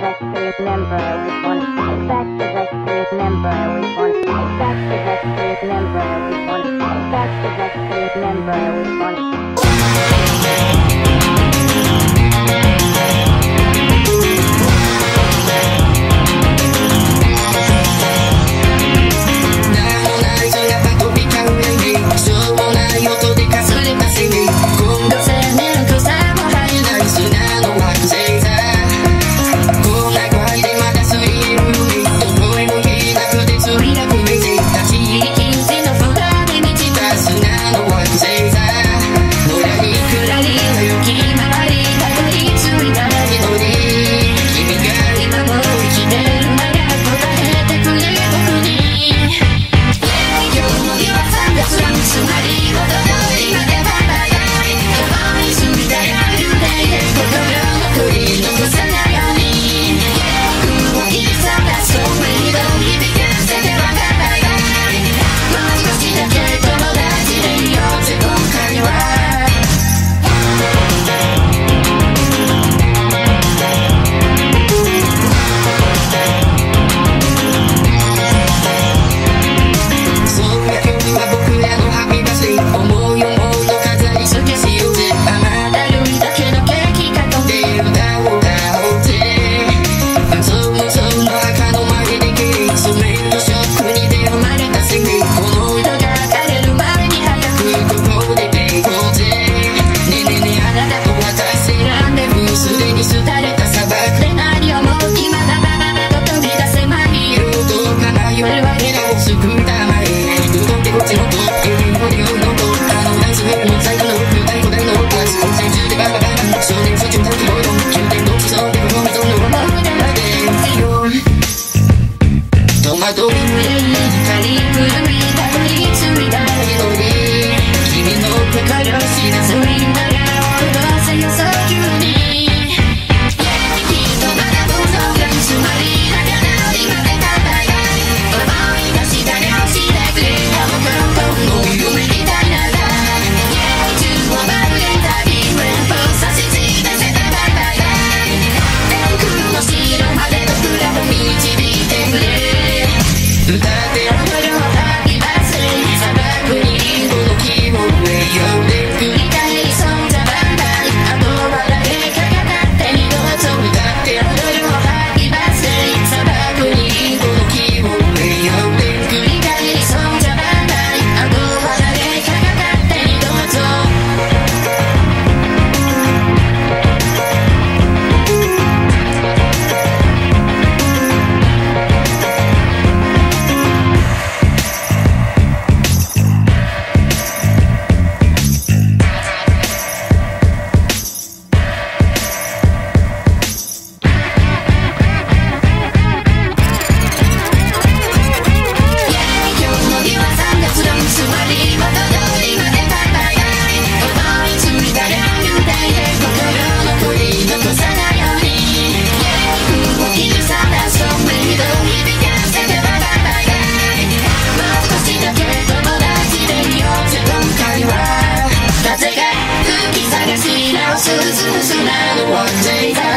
remember I was born. Back to back to remember I was born. Back to back to remember I was born. Back to back to remember I was born. one day